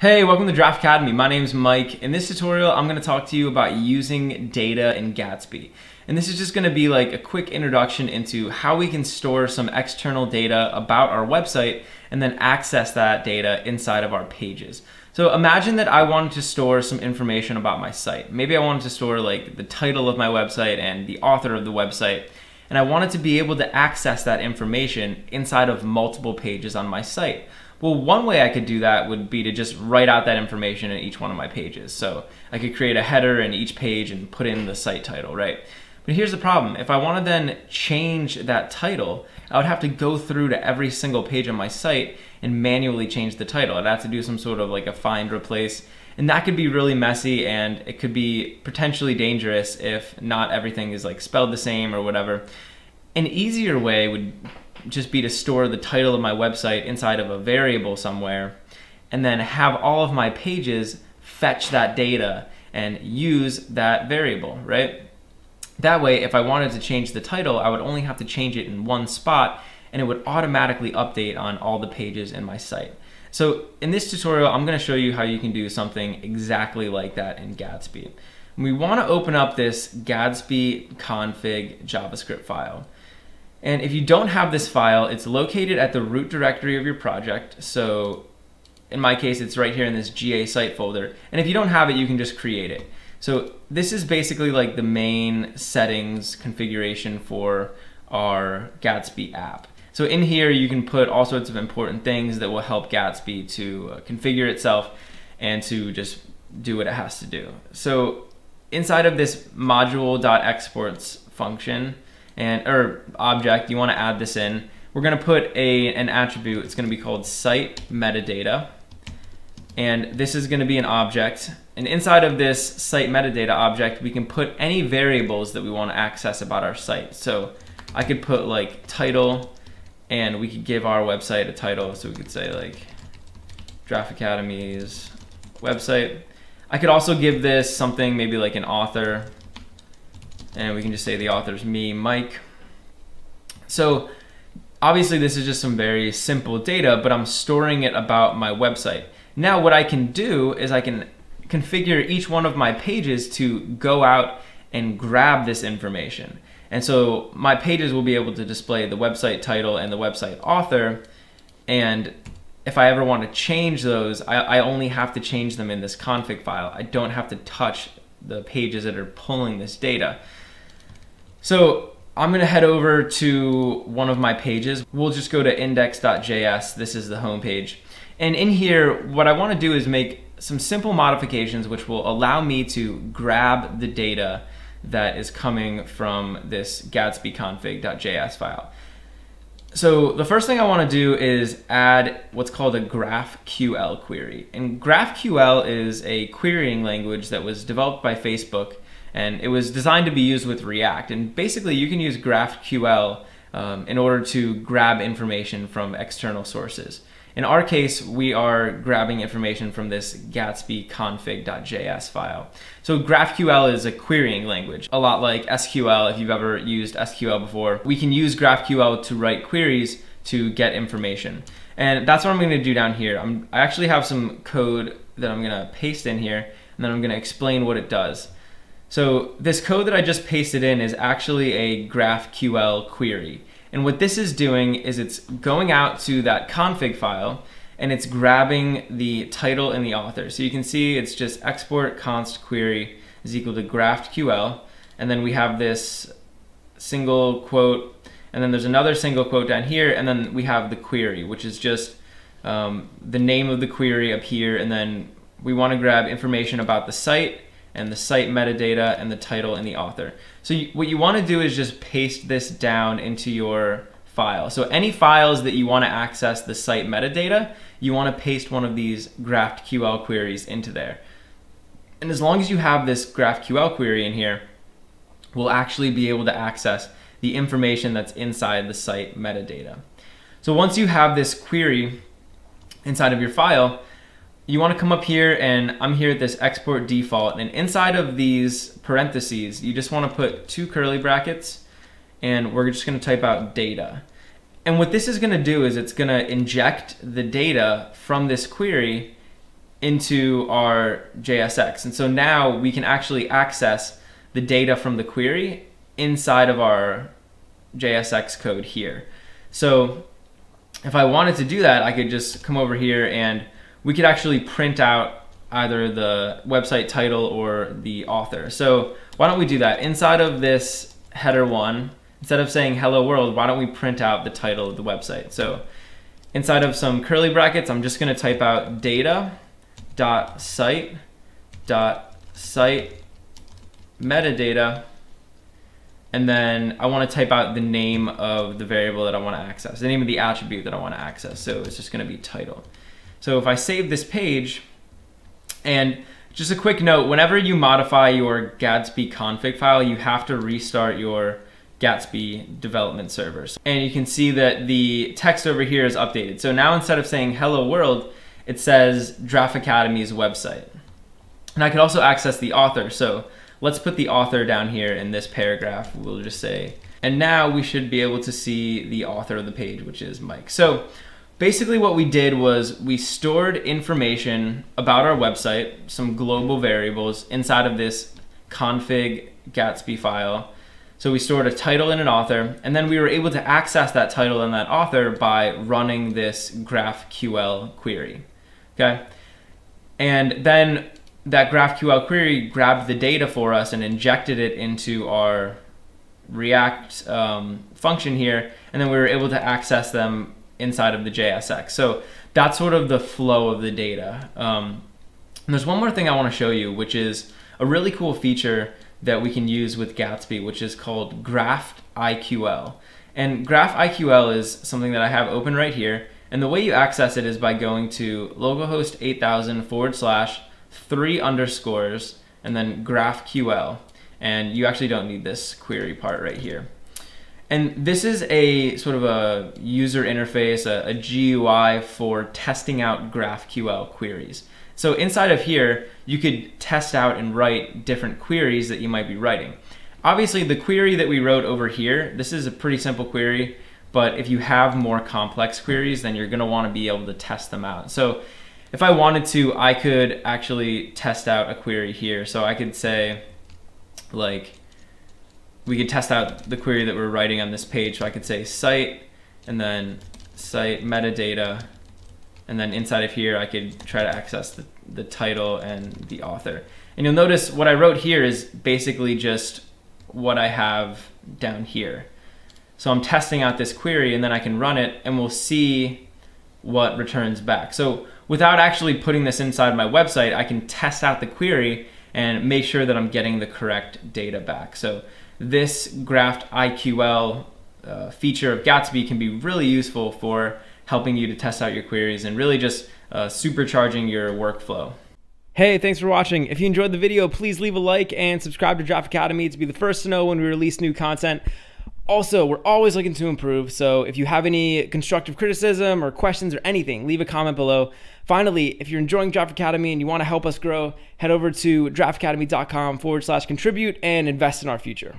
Hey, welcome to Giraffe Academy. My name is Mike. In this tutorial, I'm going to talk to you about using data in Gatsby. And this is just going to be like a quick introduction into how we can store some external data about our website and then access that data inside of our pages. So imagine that I wanted to store some information about my site. Maybe I wanted to store like the title of my website and the author of the website. And I wanted to be able to access that information inside of multiple pages on my site. Well, one way I could do that would be to just write out that information in each one of my pages. So I could create a header in each page and put in the site title, right? But here's the problem. If I want to then change that title, I would have to go through to every single page on my site and manually change the title. I'd have to do some sort of like a find replace. And that could be really messy and it could be potentially dangerous if not everything is like spelled the same or whatever. An easier way would just be to store the title of my website inside of a variable somewhere and then have all of my pages fetch that data and use that variable, right? That way, if I wanted to change the title, I would only have to change it in one spot and it would automatically update on all the pages in my site. So in this tutorial, I'm gonna show you how you can do something exactly like that in Gatsby. We wanna open up this Gatsby config JavaScript file. And if you don't have this file, it's located at the root directory of your project. So in my case, it's right here in this GA site folder. And if you don't have it, you can just create it. So this is basically like the main settings configuration for our Gatsby app. So in here, you can put all sorts of important things that will help Gatsby to uh, configure itself and to just do what it has to do. So inside of this module.exports function, and or object, you want to add this in. We're going to put a an attribute. It's going to be called site metadata. And this is going to be an object. And inside of this site metadata object, we can put any variables that we want to access about our site. So I could put like title and we could give our website a title. So we could say like Giraffe Academy's website. I could also give this something maybe like an author and we can just say the author's me, Mike. So obviously this is just some very simple data, but I'm storing it about my website. Now what I can do is I can configure each one of my pages to go out and grab this information. And so my pages will be able to display the website title and the website author. And if I ever want to change those, I, I, only have to change them in this config file. I don't have to touch the pages that are pulling this data. So I'm gonna head over to one of my pages. We'll just go to index.js. This is the home page. And in here, what I wanna do is make some simple modifications which will allow me to grab the data that is coming from this gatsby config.js file. So the first thing I want to do is add what's called a GraphQL query. And GraphQL is a querying language that was developed by Facebook and it was designed to be used with React. And basically, you can use GraphQL um, in order to grab information from external sources. In our case, we are grabbing information from this gatsby config.js file. So GraphQL is a querying language, a lot like SQL if you've ever used SQL before. We can use GraphQL to write queries to get information. And that's what I'm gonna do down here. I'm, I actually have some code that I'm gonna paste in here, and then I'm gonna explain what it does. So this code that I just pasted in is actually a GraphQL query. And what this is doing is it's going out to that config file and it's grabbing the title and the author. So you can see it's just export const query is equal to GraphQL. And then we have this single quote and then there's another single quote down here and then we have the query which is just um, the name of the query up here and then we want to grab information about the site and the site metadata and the title and the author. So you, what you want to do is just paste this down into your file. So any files that you want to access the site metadata, you want to paste one of these GraphQL queries into there. And as long as you have this GraphQL query in here, we'll actually be able to access the information that's inside the site metadata. So once you have this query inside of your file, you want to come up here and I'm here at this export default and inside of these parentheses you just want to put two curly brackets and we're just going to type out data. And what this is going to do is it's going to inject the data from this query into our JSX. And so now we can actually access the data from the query inside of our JSX code here. So if I wanted to do that, I could just come over here and we could actually print out either the website title or the author. So why don't we do that? Inside of this header one, instead of saying hello world, why don't we print out the title of the website? So inside of some curly brackets, I'm just gonna type out data dot site dot site metadata and then I want to type out the name of the variable that I want to access, the name of the attribute that I want to access. So it's just going to be title. So if I save this page, and just a quick note, whenever you modify your Gatsby config file, you have to restart your Gatsby development servers. And you can see that the text over here is updated. So now instead of saying hello world, it says Giraffe Academy's website. And I could also access the author. So let's put the author down here in this paragraph. We'll just say, and now we should be able to see the author of the page, which is Mike. So basically what we did was we stored information about our website, some global variables inside of this config Gatsby file. So we stored a title and an author, and then we were able to access that title and that author by running this GraphQL query, okay? And then that GraphQL query grabbed the data for us and injected it into our React um, function here, and then we were able to access them inside of the JSX. So that's sort of the flow of the data. Um, there's one more thing I want to show you, which is a really cool feature that we can use with Gatsby, which is called Graph IQL. And GraphiQL is something that I have open right here. And the way you access it is by going to localhost 8000 forward slash three underscores, and then GraphQL. And you actually don't need this query part right here. And this is a sort of a user interface, a, a GUI for testing out GraphQL queries. So inside of here, you could test out and write different queries that you might be writing. Obviously, the query that we wrote over here, this is a pretty simple query, but if you have more complex queries, then you're gonna wanna be able to test them out. So if I wanted to, I could actually test out a query here. So I could say, like, we could test out the query that we're writing on this page. So I could say site, and then site metadata, and then inside of here, I could try to access the, the title and the author. And you'll notice what I wrote here is basically just what I have down here. So I'm testing out this query and then I can run it and we'll see what returns back. So without actually putting this inside my website, I can test out the query and make sure that I'm getting the correct data back. So this GraphiQL uh, feature of Gatsby can be really useful for helping you to test out your queries and really just uh, supercharging your workflow. Hey, thanks for watching. If you enjoyed the video, please leave a like and subscribe to Giraffe Academy to be the first to know when we release new content. Also, we're always looking to improve, so if you have any constructive criticism or questions or anything, leave a comment below. Finally, if you're enjoying Giraffe Academy and you want to help us grow, head over to giraffeacademy.com forward slash contribute and invest in our future.